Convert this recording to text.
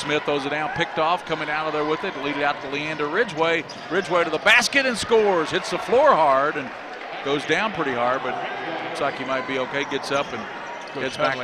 Smith throws it down, picked off, coming out of there with it, lead it out to Leander Ridgeway. Ridgeway to the basket and scores. Hits the floor hard and goes down pretty hard, but looks like he might be okay. Gets up and gets back